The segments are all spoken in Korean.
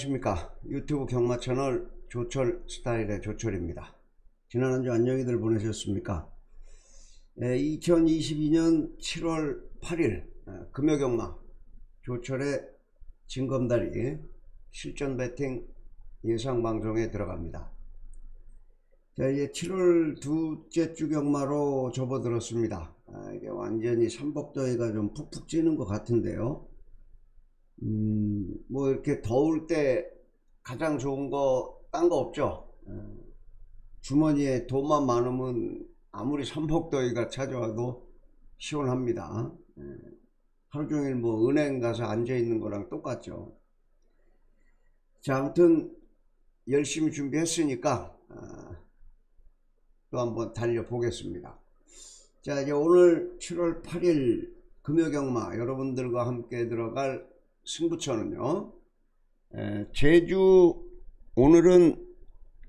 안녕하십니까. 유튜브 경마 채널 조철 스타일의 조철입니다. 지난 한 주 안녕히들 보내셨습니까? 에, 2022년 7월 8일 에, 금요 경마 조철의 진검다리 실전 배팅 예상 방송에 들어갑니다. 자 이제 7월 두째 주 경마로 접어들었습니다. 아, 이게 완전히 삼복더위가 좀 푹푹 찌는 것 같은데요 음, 뭐 이렇게 더울 때 가장 좋은 거 딴 거 없죠? 어, 주머니에 돈만 많으면 아무리 삼복더위가 찾아와도 시원합니다. 예. 하루 종일 뭐 은행 가서 앉아 있는 거랑 똑같죠. 자 아무튼 열심히 준비했으니까 아, 또 한번 달려 보겠습니다. 자 이제 오늘 7월 8일 금요경마 여러분들과 함께 들어갈 승부처는요 에, 제주 오늘은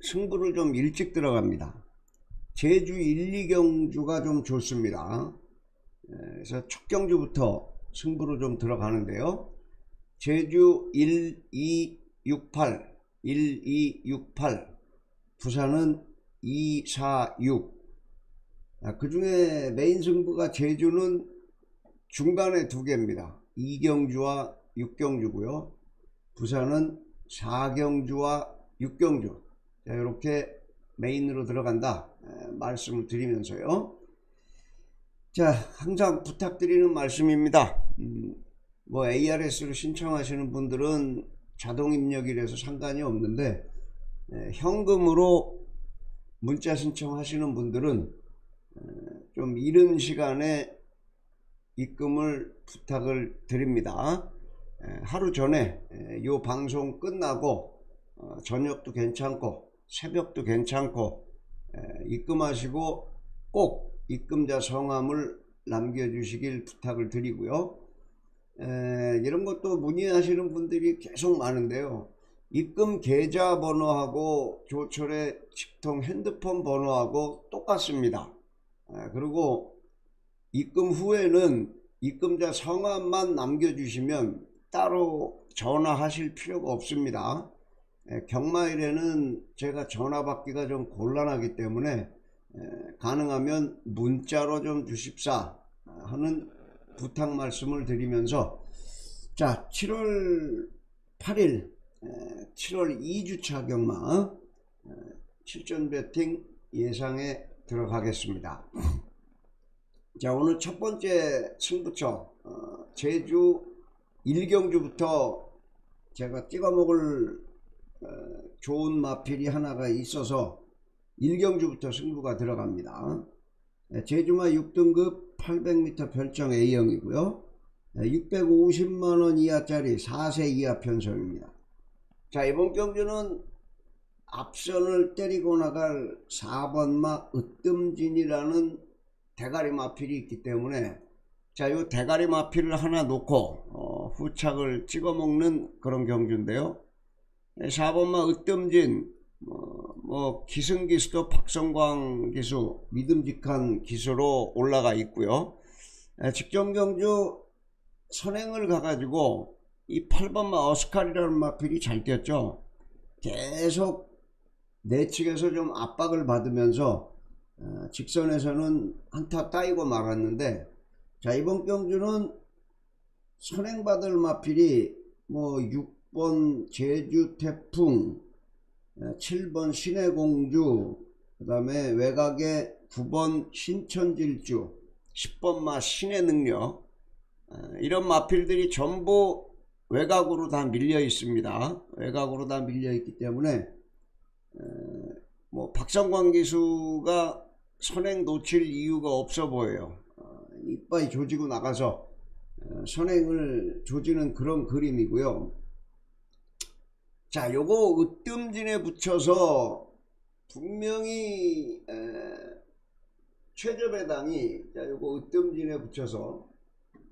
승부를 좀 일찍 들어갑니다. 제주 1, 2경주가 좀 좋습니다. 에, 그래서 첫 경주부터 승부로 좀 들어가는데요. 제주 1, 2, 6, 8 1, 2, 6, 8 부산은 2, 4, 6 아, 그 중에 메인 승부가 제주는 중간에 두 개입니다. 2경주와 6경주고요. 부산은 4경주와 6경주 자, 이렇게 메인으로 들어간다 에, 말씀을 드리면서요. 자 항상 부탁드리는 말씀입니다. 음, 뭐 ARS로 신청하시는 분들은 자동 입력이라서 상관이 없는데 에, 현금으로 문자 신청하시는 분들은 에, 좀 이른 시간에 입금을 부탁을 드립니다. 하루 전에 이 방송 끝나고 어, 저녁도 괜찮고 새벽도 괜찮고 입금하시고 꼭 입금자 성함을 남겨주시길 부탁을 드리고요. 이런 것도 문의하시는 분들이 계속 많은데요. 입금 계좌번호하고 조철의 직통 핸드폰 번호하고 똑같습니다. 그리고 입금 후에는 입금자 성함만 남겨주시면 따로 전화하실 필요가 없습니다. 경마일에는 제가 전화 받기가 좀 곤란하기 때문에 가능하면 문자로 좀 주십사 하는 부탁 말씀을 드리면서 자 7월 8일 7월 2주차 경마 실전 배팅 예상에 들어가겠습니다. 자 오늘 첫 번째 승부처 어, 제주 1경주부터 제가 찍어 먹을 어, 좋은 마필이 하나가 있어서 1경주부터 승부가 들어갑니다. 네, 제주마 6등급 800m 별정 A형이고요. 650만원 이하짜리 4세 이하 편성입니다. 자 이번 경주는 앞선을 때리고 나갈 4번마 으뜸진이라는 대가리 마필이 있기 때문에 자, 요 대가리 마피를 하나 놓고 어, 후착을 찍어 먹는 그런 경주인데요. 4번마 으뜸진 뭐, 뭐 기승 기수도 박성광 기수 믿음직한 기수로 올라가 있고요. 직전 경주 선행을 가가지고 이 8번마 어스칼이라는 마필이 잘 뛰었죠. 계속 내측에서 좀 압박을 받으면서 어, 직선에서는 한타 따이고 말았는데 자 이번 경주는 선행받을 마필이 뭐 6번 제주 태풍 7번 신해공주 그 다음에 외곽에 9번 신천질주 10번 마 신의 능력. 이런 마필들이 전부 외곽으로 다 밀려 있습니다. 외곽으로 다 밀려 있기 때문에 뭐 박성광 기수가 선행 놓칠 이유가 없어 보여요 이빨이 조지고 나가서 어, 선행을 조지는 그런 그림이고요. 자 요거 으뜸진에 붙여서 분명히 에, 최저배당이 자 요거 으뜸진에 붙여서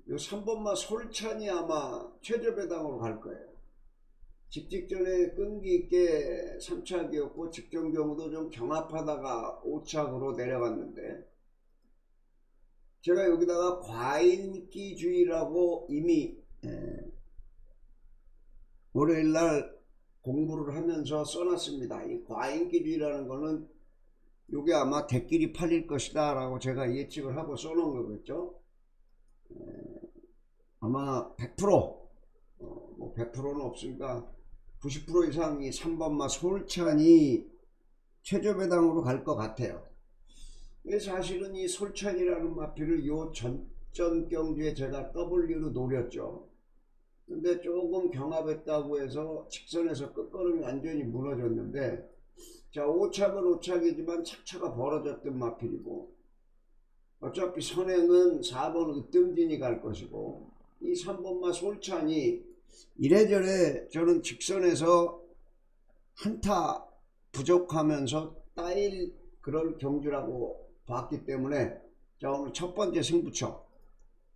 요 3번마 솔찬이 아마 최저배당으로 갈 거예요. 직직전에 끈기 있게 3착이었고 직전 경우도 좀 경합하다가 5착으로 내려갔는데 제가 여기다가 과인기주의라고 이미 에, 월요일날 공부를 하면서 써놨습니다. 이 과잉기주의라는 거는 이게 아마 대끼리 팔릴 것이다 라고 제가 예측을 하고 써놓은 거겠죠. 아마 100% 어, 뭐 100%는 없으니까 90% 이상이 3번마 솔찬이 최저 배당으로 갈 것 같아요. 사실은 이 솔찬이라는 마피를 요 전전 경주에 제가 W로 노렸죠. 근데 조금 경합했다고 해서 직선에서 끝걸음이 완전히 무너졌는데 자 오착은 오착이지만 착차가 벌어졌던 마필이고 어차피 선행은 4번 으뜸진이 갈 것이고 이 3번마 솔찬이 이래저래 저는 직선에서 한타 부족하면서 따일 그럴 경주라고 봤기 때문에 자 오늘 첫 번째 승부처.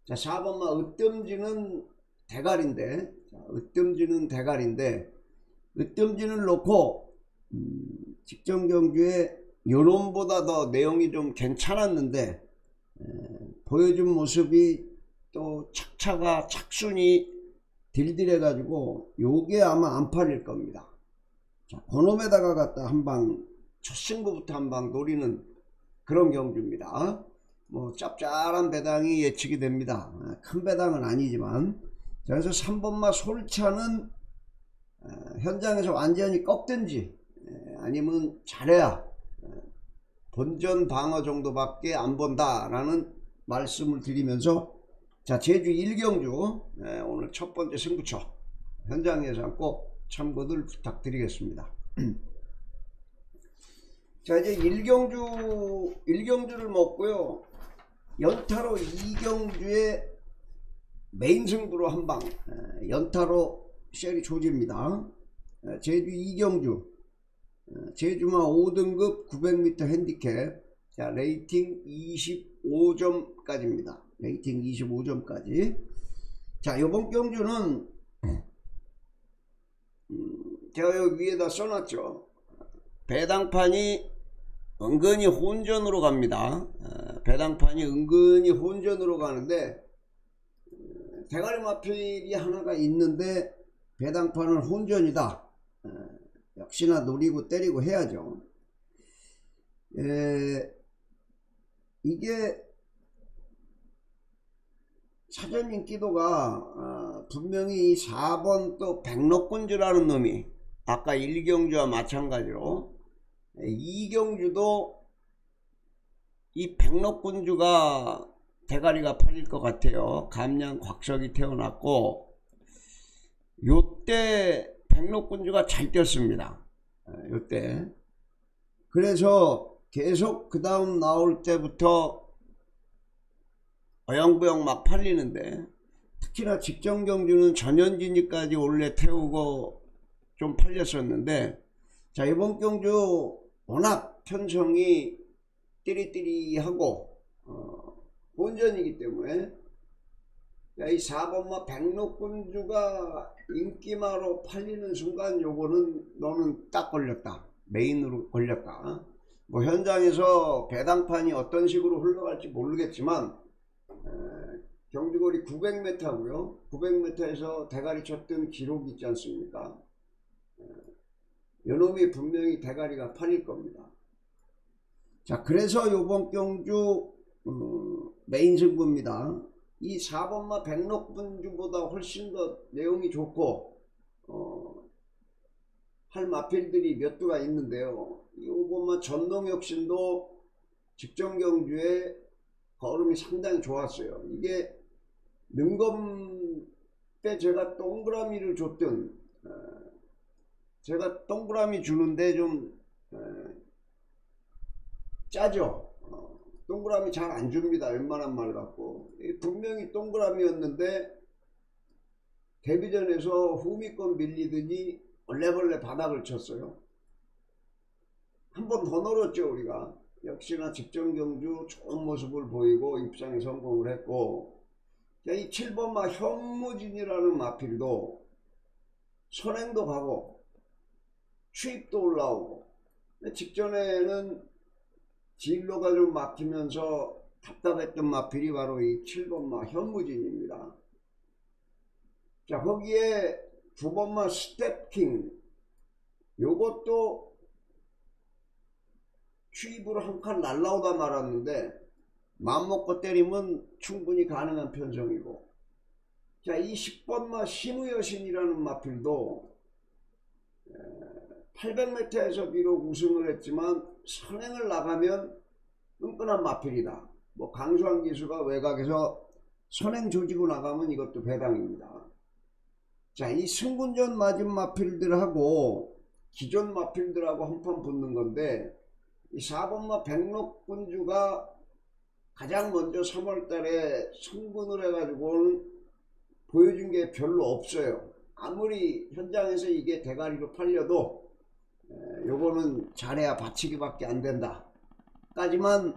자 4번마 으뜸지는 대가리인데 자, 으뜸지는 대가리인데 으뜸지를 놓고 음, 직전 경주에 여론보다 더 내용이 좀 괜찮았는데 에, 보여준 모습이 또 착차가 착순이 딜딜해 가지고 요게 아마 안 팔릴 겁니다. 자, 그놈에다가 갖다 한 방 첫 승부부터 한 방 노리는 그런 경주입니다 뭐 짭짤한 배당이 예측이 됩니다 큰 배당은 아니지만 그래서 3번마 솔차는 어, 현장에서 완전히 꺾든지 아니면 잘해야 본전 방어 정도밖에 안 본다라는 말씀을 드리면서 자 제주 1경주 오늘 첫 번째 승부처 현장에서 꼭 참고들 부탁드리겠습니다. 자 이제 1경주 1경주를 먹고요 연타로 2경주에 메인 승부로 한방 연타로 쎄리 조집니다. 제주 이경주 제주마 5등급 900m 핸디캡 자 레이팅 25점까지입니다. 레이팅 25점까지 자 요번 경주는 음, 제가 여기 위에다 써놨죠. 배당판이 은근히 혼전으로 갑니다. 배당판이 은근히 혼전으로 가는데 대가리 마필이 하나가 있는데 배당판은 혼전이다. 에, 역시나 노리고 때리고 해야죠. 에, 이게 사전 인 기도가 어, 분명히 4번 또 백록군주라는 놈이 아까 1경주와 마찬가지로 이경주도 이 백록군주가 대가리가 팔릴 것 같아요. 감량 곽석이 태어났고 요때 백록군주가 잘 뛰었습니다. 예, 요때 그래서 계속 그 다음 나올 때부터 어영부영 막 팔리는데 특히나 직전경주는 전현진이까지 원래 태우고 좀 팔렸었는데 자 이번 경주 워낙 편성이 띠리띠리하고 어, 본전이기 때문에 이 4번마 백록군주가 인기마로 팔리는 순간 요거는 너는 딱 걸렸다. 메인으로 걸렸다. 뭐 현장에서 배당판이 어떤 식으로 흘러갈지 모르겠지만 에, 경주거리 900m고요. 900m에서 대가리 쳤던 기록이 있지 않습니까? 에, 요놈이 분명히 대가리가 팔릴 겁니다 자 그래서 요번 경주 어, 메인 승부입니다. 이 4번마 백록분주보다 훨씬 더 내용이 좋고 어, 할 마필들이 몇 두가 있는데요. 이 5번마 전동혁신도 직전경주에 걸음이 상당히 좋았어요. 이게 능검 때 제가 동그라미를 줬던 어, 제가 동그라미 주는데 좀 어, 짜죠. 동그라미 잘 안 줍니다. 웬만한 말 갖고. 분명히 동그라미였는데 데뷔전에서 후미권 밀리더니 얼레벌레 바닥을 쳤어요. 한 번더 놀았죠 우리가. 역시나 직전 경주 좋은 모습을 보이고 입상에 성공을 했고 이 7번마 현무진이라는 마필도 선행도 가고 추입도 올라오고. 직전에는 진로가 좀 막히면서 답답했던 마필이 바로 이 7번 마 현무진입니다. 자 거기에 9번 마 스텝킹. 요것도 추입으로 한 칸 날라오다 말았는데 맘먹고 때리면 충분히 가능한 편성이고. 자 이 10번마 심우여신이라는 마필도 800m에서 비록 우승을 했지만 선행을 나가면 끈끈한 마필이다 뭐 강수환 기수가 외곽에서 선행 조지고 나가면 이것도 배당입니다 자 이 승군전 맞은 마필들하고 기존 마필들하고 한판 붙는 건데 이 4번마 백록군주가 가장 먼저 3월달에 성군을 해가지고 보여준 게 별로 없어요. 아무리 현장에서 이게 대가리로 팔려도 요거는 잘해야 받치기밖에 안 된다. 까지만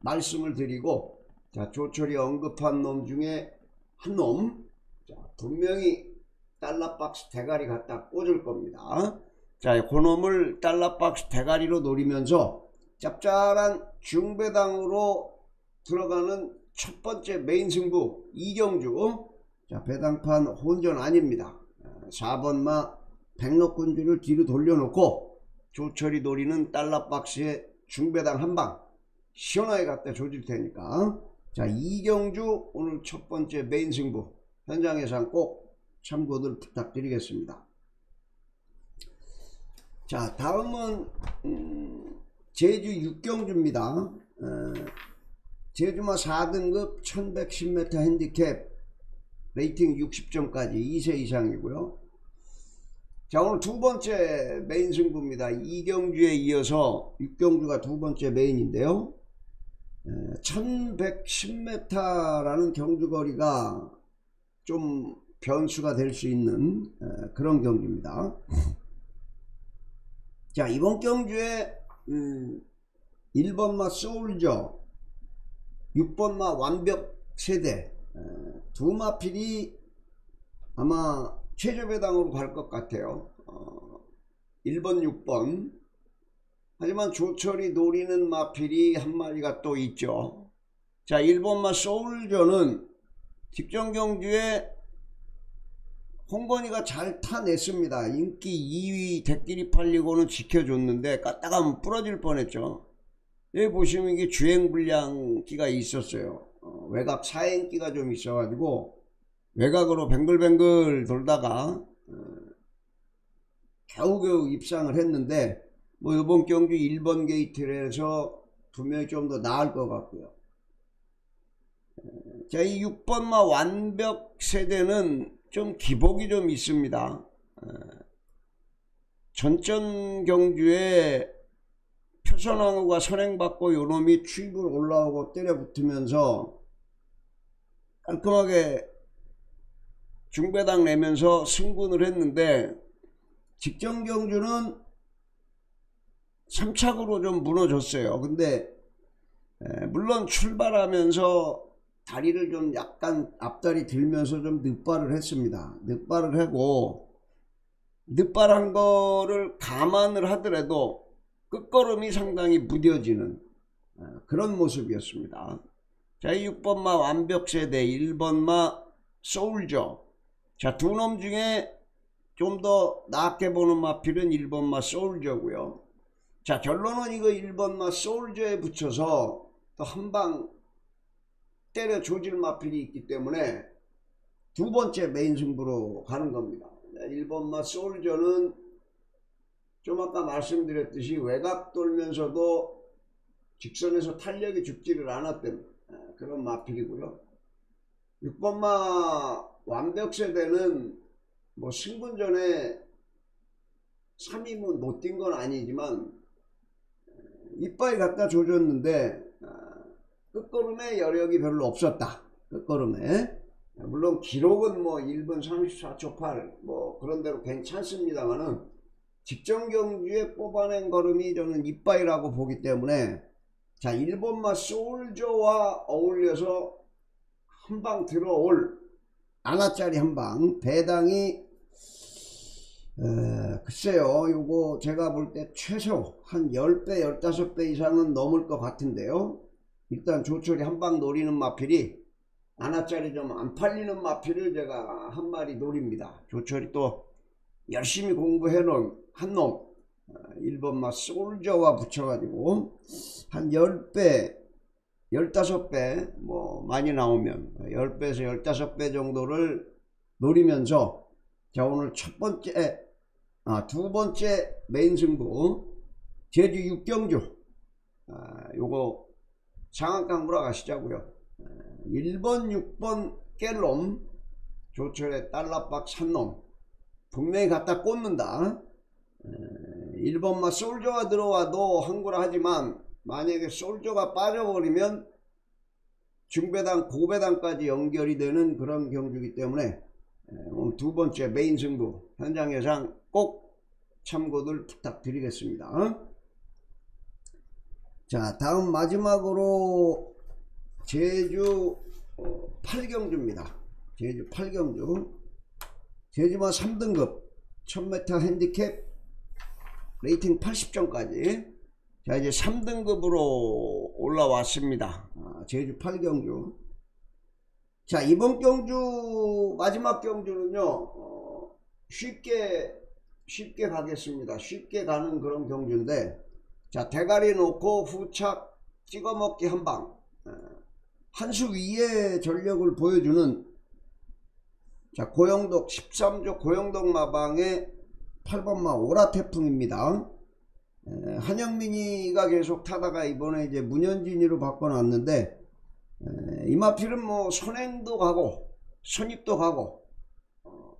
말씀을 드리고 자 조철이 언급한 놈 중에 한 놈 분명히 달러박스 대가리 갖다 꽂을 겁니다. 자, 그놈을 달러박스 대가리로 노리면서 짭짤한 중배당으로 들어가는 첫 번째 메인 승부 이경주 자 배당판 혼전 아닙니다 4번마 백록군주를 뒤로 돌려놓고 조철이 노리는 달러박스에 중배당 한방 시원하게 갖다 조질 테니까. 자 이경주 오늘 첫 번째 메인 승부. 현장 예상 꼭 참고들 부탁드리겠습니다. 자 다음은 음, 제주 육경주입니다. 어, 제주마 4등급 1110m 핸디캡 레이팅 60점까지 2세 이상이고요. 자 오늘 두 번째 메인 승부입니다. 이경주에 이어서 육경주가 두 번째 메인인데요. 1110m라는 경주거리가 좀 변수가 될 수 있는 그런 경주입니다. 자 이번 경주에 음, 1번마 소울저 6번마 완벽 세대 두 마필이 아마 최저배당으로 갈 것 같아요 어, 1번 6번 하지만 조철이 노리는 마필이 한 마리가 또 있죠 자 1번마 소울저는 직전 경주에 홍건이가 잘 타냈습니다. 인기 2위 대끼리 팔리고는 지켜줬는데 까딱하면 부러질 뻔했죠. 여기 보시면 이게 주행불량기가 있었어요. 어, 외곽 사행기가 좀 있어가지고 외곽으로 뱅글뱅글 돌다가 어, 겨우겨우 입상을 했는데 뭐 이번 경주 1번 게이트에서 분명히 좀 더 나을 것 같고요. 자, 이 6번마 완벽 세대는 좀 기복이 좀 있습니다. 전전 경주에 표선왕후가 선행받고 요놈이 추입을 올라오고 때려붙으면서 깔끔하게 중배당 내면서 승분을 했는데 직전 경주는 3착으로 좀 무너졌어요. 근데 물론 출발하면서 다리를 좀 약간 앞다리 들면서 좀 늑발을 했습니다. 늑발을 하고 늑발한 거를 감안을 하더라도 끝걸음이 상당히 무뎌지는 어, 그런 모습이었습니다. 자, 6번마 완벽세대, 1번마 소울저. 자, 두 놈 중에 좀더 낫게 보는 마필은 1번마 소울저고요. 자, 결론은 이거 1번마 소울저에 붙여서 또 한 방 때려 조질 마필이 있기 때문에 두 번째 메인 승부로 가는 겁니다. 1번마 솔저는 좀 아까 말씀드렸듯이 외곽 돌면서도 직선에서 탄력이 죽지를 않았던 그런 마필이고요. 6번마 완벽세대는 뭐 승분전에 3임은 못 뛴 건 아니지만 이빨 갖다 조졌는데 끝걸음에 여력이 별로 없었다. 끝걸음에. 물론 기록은 뭐 1분 34초 8 뭐 그런 대로 괜찮습니다만은 직전 경주에 뽑아낸 걸음이 저는 이빠이라고 보기 때문에 자 1번마 소울저와 어울려서 한 방 들어올 아나짜리 한 방. 배당이 에, 글쎄요. 요거 제가 볼 때 최소 한 10배 15배 이상은 넘을 것 같은데요. 일단 조철이 한 방 노리는 마필이 하나짜리 좀 안 팔리는 마필을 제가 한 마리 노립니다. 조철이 또 열심히 공부해 놓은 한놈 1번마 솔저와 붙여가지고 한 10배 15배 뭐 많이 나오면 10배에서 15배 정도를 노리면서 자 오늘 첫 번째 아, 두 번째 메인 승부 제주 육경주. 아, 요거 상한강 물어가시자고요. 1번 6번 깰놈 조철의 딸라박 산놈. 분명히 갖다 꽂는다 1번만 솔저가 들어와도 항구라 하지만 만약에 솔저가 빠져버리면 중배당 고배당까지 연결이 되는 그런 경주이기 때문에 오늘 두 번째 메인 승부 현장 예상 꼭 참고들 부탁드리겠습니다. 자 다음 마지막으로 제주 8경주입니다. 제주 8경주. 제주마 3등급. 1000m 핸디캡 레이팅 80점까지. 자 이제 3등급으로 올라왔습니다. 아, 제주 8경주. 자 이번 경주 마지막 경주는요 어, 쉽게 쉽게 가겠습니다. 쉽게 가는 그런 경주인데 자 대가리 놓고 후착 찍어먹기 한방. 어, 한수 위의 전력을 보여주는 자 고영독 13조 고영독 마방의 8번마 오라태풍입니다. 한영민이가 계속 타다가 이번에 이제 문현진이로 바꿔놨는데 이마필은 뭐 선행도 가고 선입도 가고 어,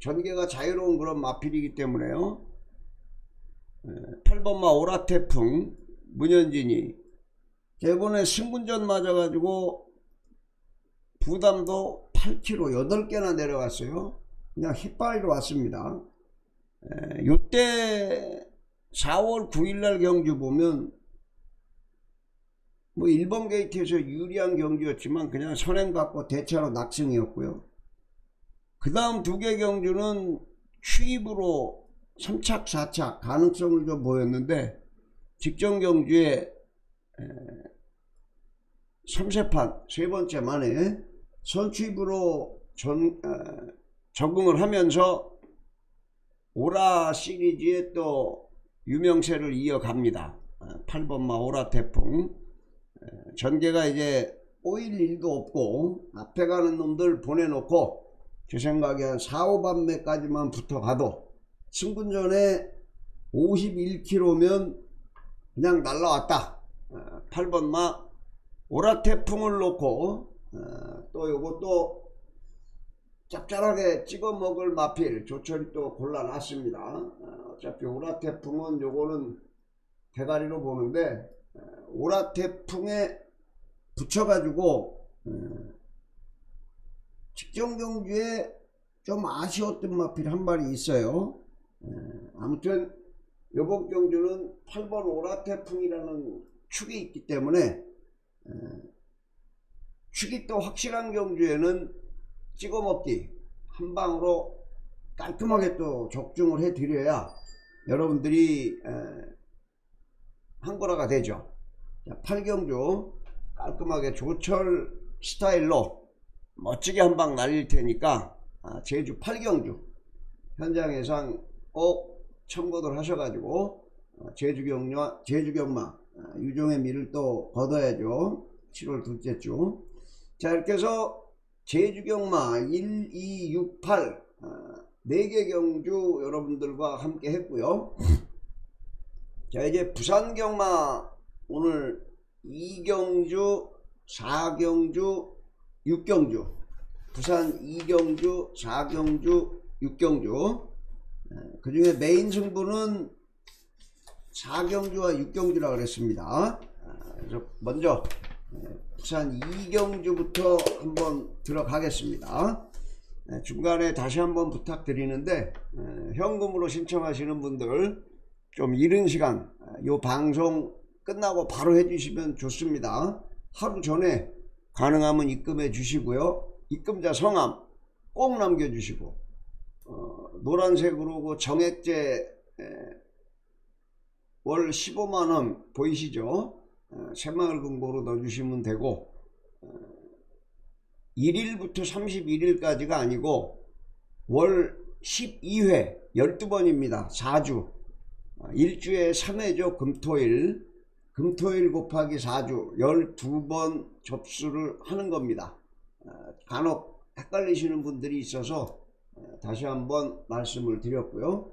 전개가 자유로운 그런 마필이기 때문에요. 8번마 오라태풍 문현진이 이번에 승군전 맞아가지고 부담도 8kg 8개나 내려갔어요. 그냥 휘파이로 왔습니다. 요때 4월 9일날 경주 보면 뭐 1번 게이트에서 유리한 경주였지만 그냥 선행받고 대차로 낙승이었고요. 그 다음 두 개 경주는 추입으로 3착 4착 가능성을 좀 보였는데 직전 경주에 3세판 세 번째 만에 선취입으로 전, 어, 적응을 하면서 오라 시리즈의 또 유명세를 이어갑니다. 8번마 어, 오라 태풍 어, 전개가 이제 오일 일도 없고 앞에 가는 놈들 보내놓고 제 생각에 한 4, 5반매까지만 붙어가도 승군전에 51km면 그냥 날라왔다. 8번마 오라 태풍을 놓고 또 요것도 짭짤하게 찍어 먹을 마필 조철이 또 골라놨습니다. 어, 어차피 오라태풍은 요거는 대가리로 보는데 어, 오라태풍에 붙여가지고 어, 직전 경주에 좀 아쉬웠던 마필 한 발이 있어요. 아무튼 요번 경주는 8번 오라태풍이라는 축이 있기 때문에 축이 또 확실한 경주에는 찍어 먹기. 한 방으로 깔끔하게 또 적중을 해 드려야 여러분들이 한 거라가 되죠. 자, 8경주. 깔끔하게 조철 스타일로 멋지게 한 방 날릴 테니까 아, 제주 8경주. 현장 예상 꼭 참고들 하셔가지고 어, 제주 경마 제주 경마 아, 유종의 미를 또 걷어야죠. 7월 둘째 주 자 이렇게 해서 제주경마 1, 2, 6, 8 4개 경주 여러분들과 함께 했고요. 자 이제 부산경마 오늘 2경주 4경주 6경주. 부산 2경주 4경주 6경주. 그 중에 메인 승부는 4경주와 6경주라 그랬습니다. 그래서 먼저 부산 이경주부터 한번 들어가겠습니다. 네, 중간에 다시 한번 부탁드리는데 네, 현금으로 신청하시는 분들 좀 이른 시간 이 방송 끝나고 바로 해주시면 좋습니다. 하루 전에 가능하면 입금해 주시고요. 입금자 성함 꼭 남겨주시고 어, 노란색으로 그 정액제 에, 월 15만원 보이시죠? 어, 새마을 금고로 넣어주시면 되고 1일부터 어, 31일까지가 아니고 월 12회 12번입니다. 4주 아, 일주에 3회죠. 금토일. 금토일 곱하기 4주 12번 접수를 하는 겁니다. 아, 간혹 헷갈리시는 분들이 있어서 아, 다시 한번 말씀을 드렸고요.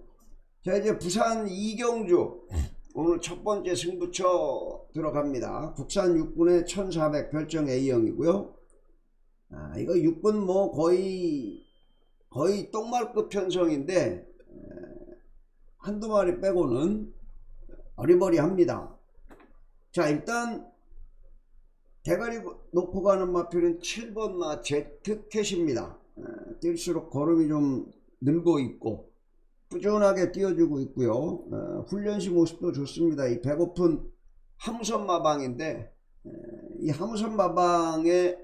자 이제 부산 이경주 오늘 첫 번째 승부처 들어갑니다. 국산 육군의 1400 별정 A형이고요. 아, 이거 육군 뭐 거의 거의 똥말급 편성인데 한두 마리 빼고는 어리버리합니다. 자 일단 대가리 놓고 가는 마필은 7번 마 제트캣입니다. 뛸수록 걸음이 좀 늘고 있고 꾸준하게 띄워주고 있고요. 어, 훈련시 모습도 좋습니다. 이 배고픈 함선 마방인데 이 함선 마방에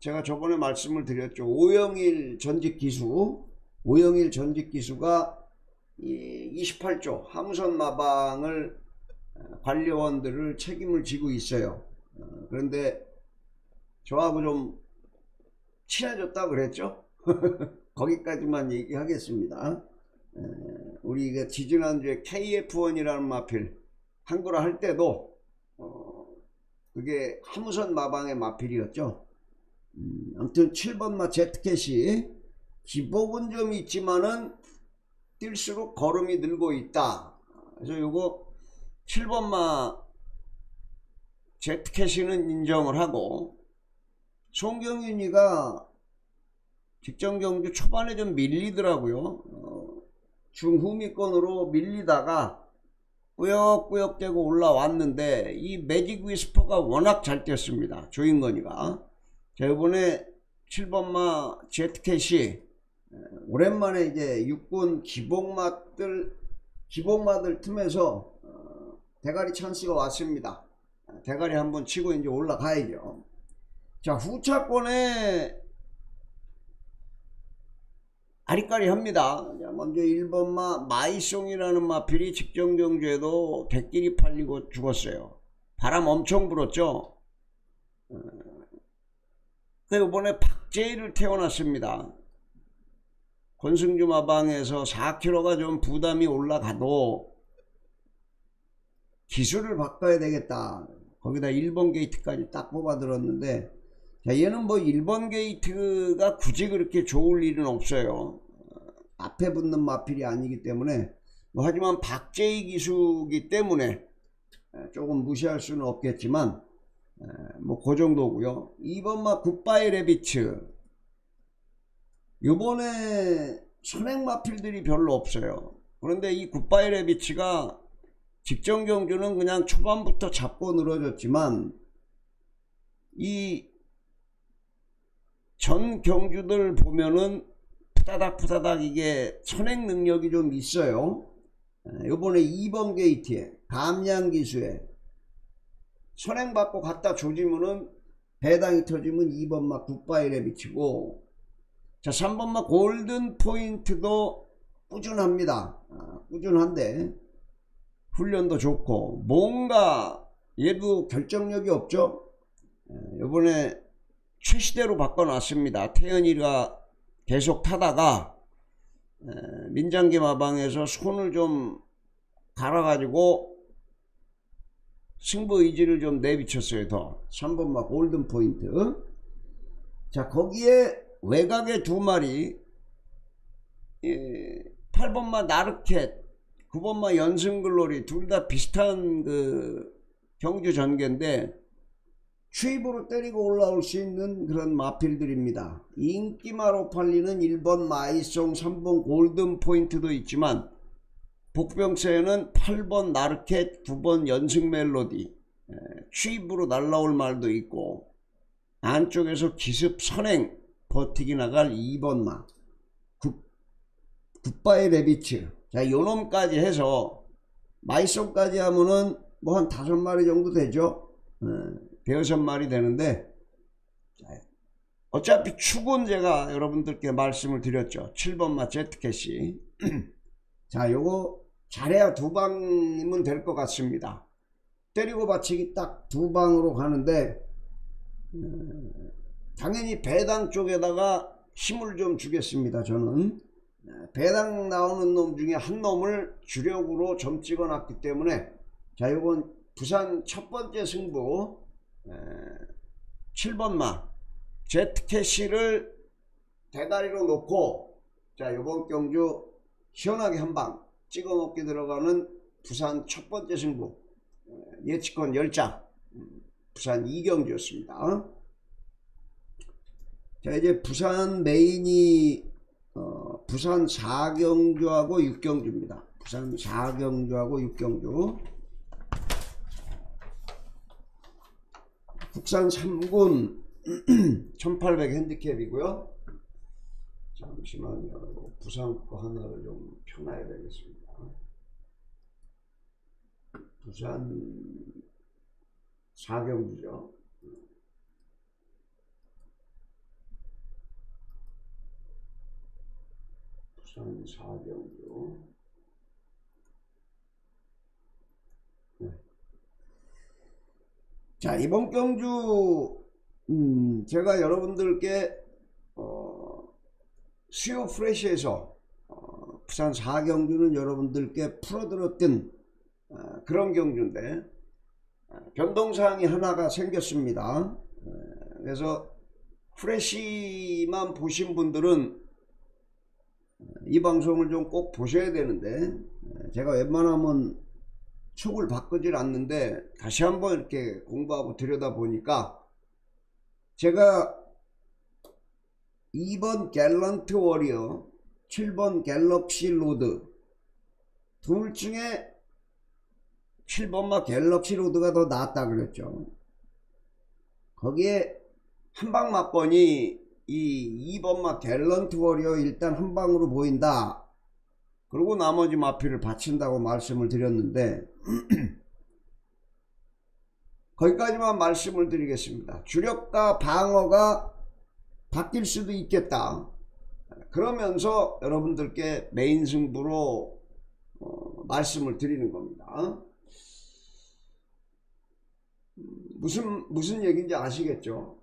제가 저번에 말씀을 드렸죠. 오영일 전직 기수 오영일 전직 기수가 28조 함선 마방을 어, 관리원들을 책임을 지고 있어요. 어, 그런데 저하고 좀 친해졌다 그랬죠? 거기까지만 얘기하겠습니다. 우리 그 지지난주에 KF1이라는 마필 한글로 할 때도 어 그게 함우선 마방의 마필이었죠. 음, 아무튼 7번 마 제트캣이 기복은 좀 있지만은 뛸수록 걸음이 늘고 있다. 그래서 요거 7번 마 제트캐시는 인정을 하고 송경윤이가 직전 경주 초반에 좀 밀리더라고요. 어, 중후미권으로 밀리다가 꾸역꾸역 되고 올라왔는데 이 매직 위스퍼가 워낙 잘 뛰었습니다. 조인건이가. 자 이번에 7번마 제트캣이 오랜만에 이제 육군 기복마들 기복마들 틈에서 어, 대가리 찬스가 왔습니다. 대가리 한번 치고 이제 올라가야죠. 자 후차권에 아리까리 합니다. 먼저 1번마 마이송이라는 마필이 직전 경주에도 대끼리 팔리고 죽었어요. 바람 엄청 불었죠. 그 이번에 박제일을 태어났습니다. 권승주 마방에서 4kg가 좀 부담이 올라가도 기술을 바꿔야 되겠다. 거기다 1번 게이트까지 딱 뽑아 들었는데 자, 얘는 뭐 1번 게이트가 굳이 그렇게 좋을 일은 없어요. 앞에 붙는 마필이 아니기 때문에. 뭐 하지만 박제희 기수기 때문에 조금 무시할 수는 없겠지만 뭐그 정도고요. 2번 마 굿바이 레비츠. 요번에 선행 마필들이 별로 없어요. 그런데 이 굿바이 레비츠가 직전 경주는 그냥 초반부터 잡고 늘어졌지만 이 전 경주들 보면은 푸다닥 푸다닥 이게 선행 능력이 좀 있어요. 요번에 2번 게이트에 감량 기수에 선행 받고 갖다 조지면은 배당이 터지면 2번 막 굿바이에 비치고 자 3번 막 골든 포인트도 꾸준합니다. 아, 꾸준한데 훈련도 좋고 뭔가 얘도 결정력이 없죠. 요번에 최시대로 바꿔놨습니다. 태연이가 계속 타다가 민장기 마방에서 손을 좀 갈아가지고 승부 의지를 좀 내비쳤어요 더. 3번마 골든 포인트. 자 거기에 외곽의 두 마리. 8번마 나르켓 9번마 연승글로리 둘 다 비슷한 그 경주 전개인데 추입으로 때리고 올라올 수 있는 그런 마필들입니다. 인기마로 팔리는 1번 마이송 3번 골든 포인트도 있지만 복병세에는 8번 나르켓 9번 연승 멜로디 추입으로 날라올 말도 있고 안쪽에서 기습 선행 버티기 나갈 2번 마. 굿바이 레비츠. 자 요놈까지 해서 마이송까지 하면은 뭐 한 다섯 마리 정도 되죠 대여섯 마리 되는데 어차피 축은 제가 여러분들께 말씀을 드렸죠. 7번마 제트캣이. 자 요거 잘해야 두 방이면 될 것 같습니다. 때리고 받치기 딱 두 방으로 가는데 음, 당연히 배당 쪽에다가 힘을 좀 주겠습니다 저는. 배당 나오는 놈 중에 한 놈을 주력으로 점 찍어 놨기 때문에 자 이건 부산 첫 번째 승부 7번마 제트캐시를 대가리로 놓고 자 이번 경주 시원하게 한 방 찍어 먹기 들어가는 부산 첫 번째 승부 예측권 10장 부산 이경주였습니다. 자 이제 부산 메인이 어, 부산 4경주하고 6경주입니다. 부산 4경주하고 6경주 국산 3군 1800 핸디캡이고요. 잠시만요. 부산 거 하나를 좀 펴놔야 되겠습니다. 부산 4경주죠. 부산 4경주 자 이번 경주 음, 제가 여러분들께 어, 수요 프레시에서 어, 부산 4경주는 여러분들께 풀어드렸던 어, 그런 경주인데 어, 변동사항이 하나가 생겼습니다. 어, 그래서 프레시만 보신 분들은 이 방송을 좀 꼭 보셔야 되는데 제가 웬만하면 축을 바꾸질 않는데 다시 한번 이렇게 공부하고 들여다 보니까 제가 2번 갤런트 워리어 7번 갤럭시 로드 둘 중에 7번마 갤럭시 로드가 더 낫다 그랬죠 거기에 한방 맞건이 이 2번마 갤런트 워리어 일단 한 방으로 보인다. 그리고 나머지 마피를 바친다고 말씀을 드렸는데 거기까지만 말씀을 드리겠습니다. 주력과 방어가 바뀔 수도 있겠다. 그러면서 여러분들께 메인 승부로 어, 말씀을 드리는 겁니다. 무슨 무슨 얘기인지 아시겠죠?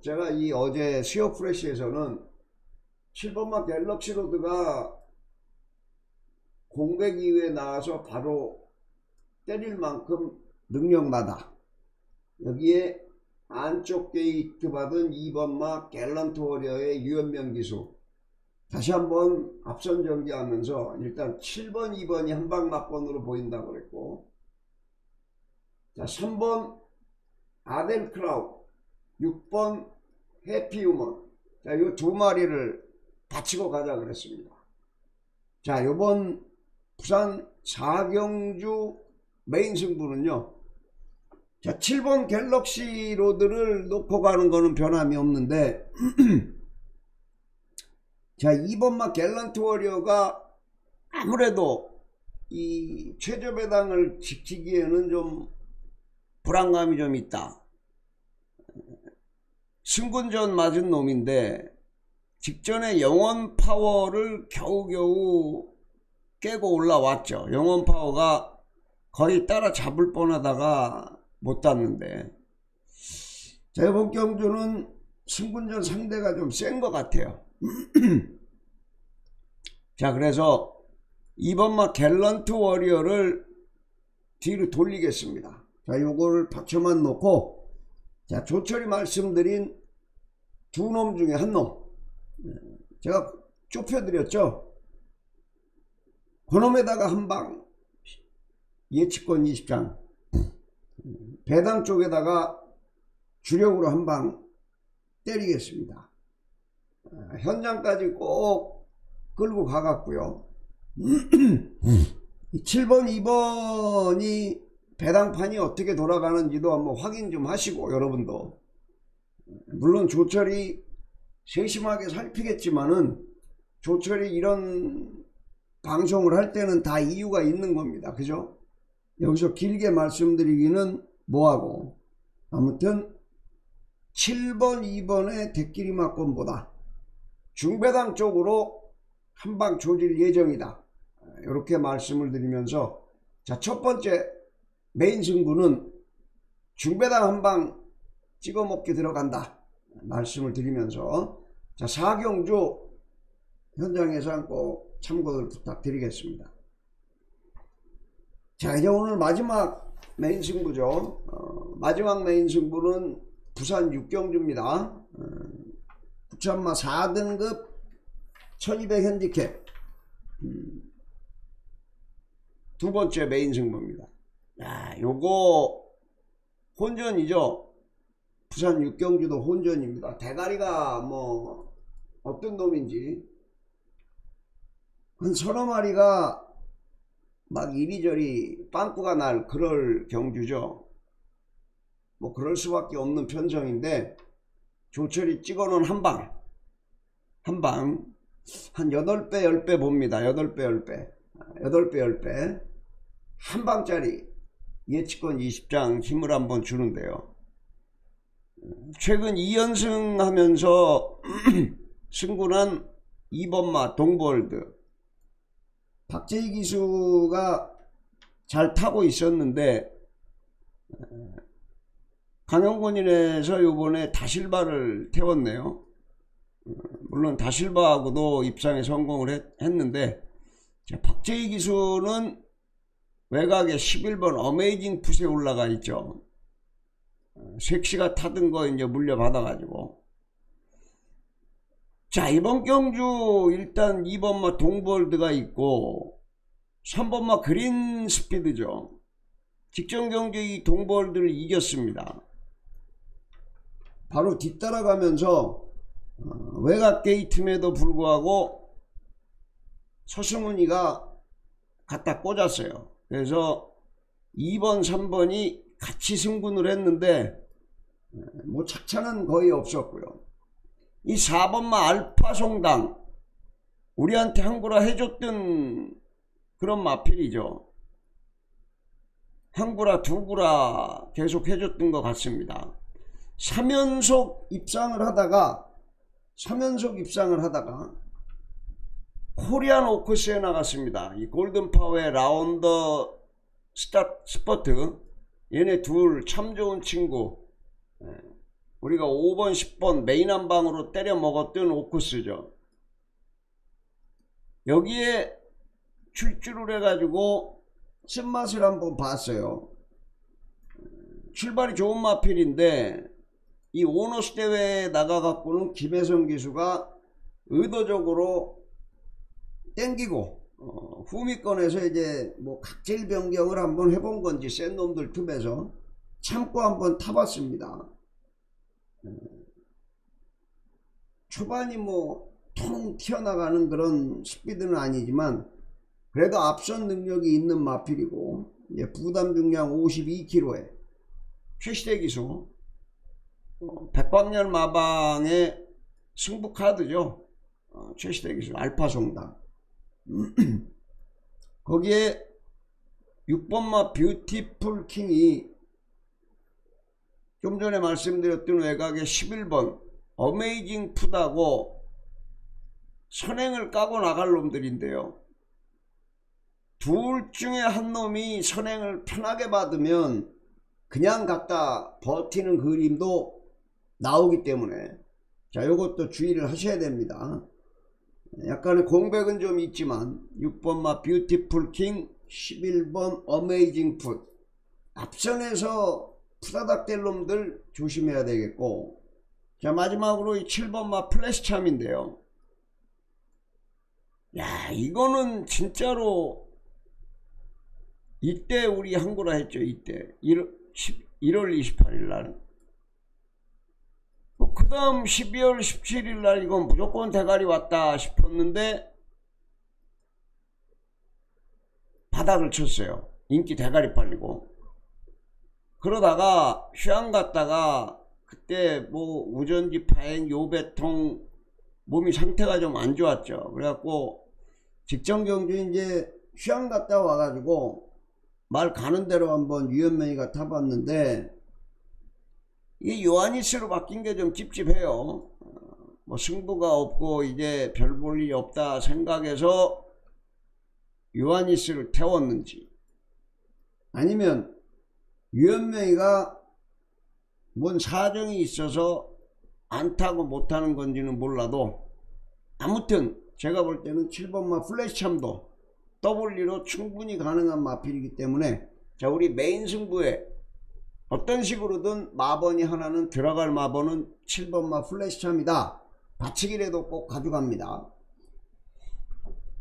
제가 이 어제 수요 프레시에서는 7번마 갤럭시 로드가 공백 이후에 나와서 바로 때릴 만큼 능력마다. 여기에 안쪽 게이트 받은 2번마 갤런트 워리어의 유연명 기수 다시 한번 앞선 정지하면서 일단 7번 2번이 한방 막번으로 보인다고 그랬고 자 3번 아델 크라우 6번 해피우먼 자, 요두 마리를 바치고 가자 그랬습니다. 자, 요번 부산 사경주 메인 승부는요. 자, 7번 갤럭시 로드를 놓고 가는 거는 변함이 없는데 자, 2번마 갤런트 워리어가 아무래도 이 최저 배당을 지키기에는 좀 불안감이 좀 있다. 승군전 맞은 놈인데 직전에 영원 파워를 겨우겨우 깨고 올라왔죠. 영원 파워가 거의 따라잡을 뻔하다가 못자 이번 경주는 승군전 상대가 좀 센 것 같아요. 자 그래서 이번마 갤런트 워리어를 뒤로 돌리겠습니다. 자 요거를 받쳐만 놓고 자, 조철이 말씀드린 두 놈 중에 한 놈. 제가 좁혀드렸죠? 그 놈에다가 한 방, 예측권 20장. 배당 쪽에다가 주력으로 한 방 때리겠습니다. 현장까지 꼭 끌고 가갔고요. 7번, 2번이 배당판이 어떻게 돌아가는지도 한번 확인 좀 하시고 여러분도 물론 조철이 세심하게 살피겠지만은 조철이 이런 방송을 할 때는 다 이유가 있는 겁니다. 그죠? 여기서 길게 말씀드리기는 뭐하고 아무튼 7번 2번의 대끼리 막건보다 중배당 쪽으로 한방 조질 예정이다. 이렇게 말씀을 드리면서 자 첫 번째 메인 승부는 중배당 한방 찍어 먹게 들어간다 말씀을 드리면서 자 사경주 현장 꼭 참고를 부탁드리겠습니다. 자 이제 오늘 마지막 메인 승부죠. 어, 마지막 메인 승부는 부산 육경주입니다. 어, 부천마 4등급 1200 핸디캡 음, 두 번째 메인 승부입니다. 야 요거 혼전이죠. 부산 육경주도 혼전입니다. 대가리가 뭐 어떤 놈인지 한 서너 마리가 막 이리저리 빵꾸가 날 그럴 경주죠. 뭐 그럴 수밖에 없는 편성인데 조철이 찍어놓은 한 방 한 방 한 8배 10배 봅니다. 8배 10배 8배 10배 한 방짜리 예측권 20장 힘을 한번 주는데요. 최근 2연승 하면서 승군한 2번마 동볼드 박재희 기수가 잘 타고 있었는데 강영권인에서 요번에 다실바를 태웠네요. 물론 다실바하고도 입상에 성공을 했, 는데 박재희 기수는 외곽에 11번 어메이징 풋에 올라가 있죠. 섹시가 타던 거 이제 물려받아 가지고 자 이번 경주 일단 2번마 동볼드가 있고 3번마 그린 스피드죠. 직전 경주 이 동볼드를 이겼습니다. 바로 뒤따라가면서 어, 외곽 게이트임에도 불구하고 서승훈이가 갖다 꽂았어요. 그래서 2번 3번이 같이 승분을 했는데 뭐 착차는 거의 없었고요. 이 4번마 알파송당 우리한테 항구라 해줬던 그런 마필이죠. 항구라 두구라 계속 해줬던 것 같습니다. 3연속 입상을 하다가 3연속 입상을 하다가 코리안 오크스에 나갔습니다. 이 골든파워의 라온더 스타 스퍼트 얘네 둘 참 좋은 친구 예. 우리가 5번 10번 메인 한 방으로 때려 먹었던 오크스죠 여기에 출주를 해가지고 쓴맛을 한번 봤어요 출발이 좋은 마필인데 이 오너스 대회에 나가갖고는 김혜성 기수가 의도적으로 땡기고 어, 후미권에서 이제 뭐 각질 변경을 한번 해본 건지 센 놈들 틈에서 참고 한번 타봤습니다. 초반이 뭐 통 튀어나가는 그런 스피드는 아니지만 그래도 앞선 능력이 있는 마필이고 부담 중량 52kg에 최시대 기수 어, 백방열 마방의 승부 카드죠. 어, 최시대 기수 알파송당. 거기에 6번마 뷰티풀 킹이 좀 전에 말씀드렸던 외곽의 11번 어메이징 풋하고 선행을 까고 나갈 놈들인데요. 둘 중에 한 놈이 선행을 편하게 받으면 그냥 갖다 버티는 그림도 나오기 때문에 자 요것도 주의를 하셔야 됩니다. 약간의 공백은 좀 있지만 6번마 뷰티풀 킹 11번 어메이징 풋 앞선에서 프라닥될 놈들 조심해야 되겠고 자 마지막으로 이 7번 마 플래시참인데요. 야 이거는 진짜로 이때 우리 한구라 했죠 이때. 1월, 1월 28일 날그 다음 12월 17일 날 이건 무조건 대가리 왔다 싶었는데 바닥을 쳤어요. 인기 대가리 팔리고 그러다가 휴양 갔다가 그때 뭐 우전지 파행 요배통 몸이 상태가 좀 안 좋았죠. 그래갖고 직전 경주 이제 휴양 갔다 와가지고 말 가는 대로 한번 유연명이가 타봤는데 이 요하니스로 바뀐 게 좀 찝찝해요. 뭐 승부가 없고 이제 별 볼 일이 없다 생각해서 요하니스를 태웠는지 아니면 유현명이가 뭔 사정이 있어서 안 타고 못 타는 건지는 몰라도 아무튼 제가 볼 때는 7번마 플래시참도 W로 충분히 가능한 마필이기 때문에 자 우리 메인 승부에 어떤 식으로든 마번이 하나는 들어갈 마번은 7번마 플래시참이다. 받치기라도 꼭 가져갑니다.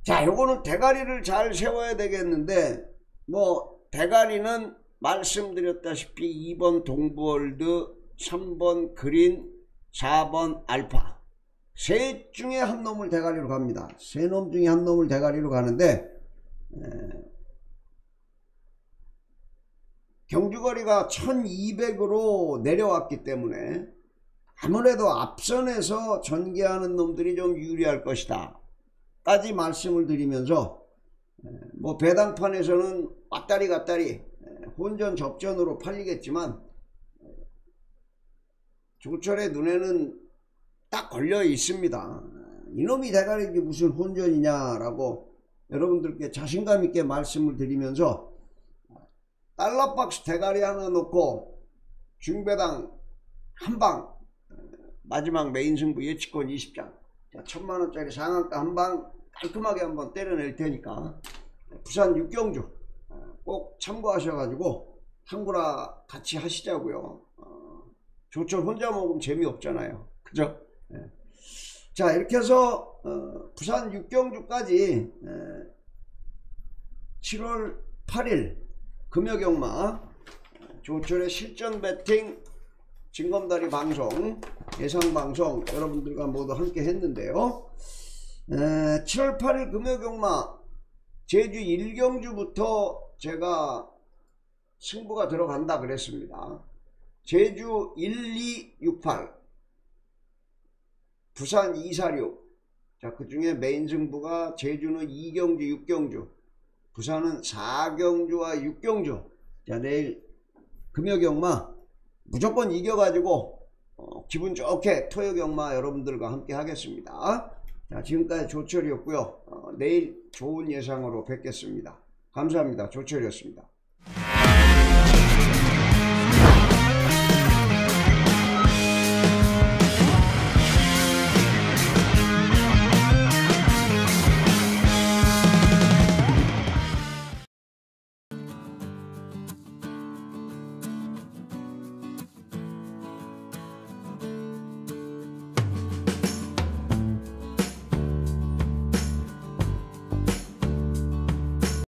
자 요거는 대가리를 잘 세워야 되겠는데 뭐 대가리는 말씀드렸다시피 2번 동부월드 3번 그린 4번 알파. 셋 중에 한 놈을 대가리로 갑니다. 세 놈 중에 한 놈을 대가리로 가는데 에, 경주거리가 1200으로 내려왔기 때문에 아무래도 앞선에서 전개하는 놈들이 좀 유리할 것이다. 까지 말씀을 드리면서 에, 뭐 배당판에서는 왔다리 갔다리 에, 혼전 접전으로 팔리겠지만 조철의 눈에는 딱 걸려 있습니다. 이놈이 대가리지 무슨 혼전이냐라고 여러분들께 자신감 있게 말씀을 드리면서 달러박스 대가리 하나 놓고 중배당 한 방 마지막 메인 승부 예측권 20장. 천만원짜리 상한가 한 방 깔끔하게 한번 때려낼 테니까. 부산 육경주 꼭 참고하셔가지고 한구라 같이 하시자고요. 어, 조철 혼자 먹으면 재미없잖아요. 그죠? 예. 자 이렇게 해서 어, 부산 육경주까지 에, 7월 8일 금요경마 조철의 실전 배팅 진검다리 방송 예상 방송 여러분들과 모두 함께 했는데요. 에, 7월 8일 금요경마 제주 1경주부터 제가 승부가 들어간다 그랬습니다 제주 1268 부산 246 자, 그 중에 메인 승부가 제주는 2경주, 6경주, 부산은 4경주와 6경주. 자, 내일 금요경마 무조건 이겨가지고 어, 기분 좋게 토요경마 여러분들과 함께 하겠습니다. 자, 지금까지 조철이었고요. 어, 내일 좋은 예상으로 뵙겠습니다. 감사합니다. 조철이었습니다.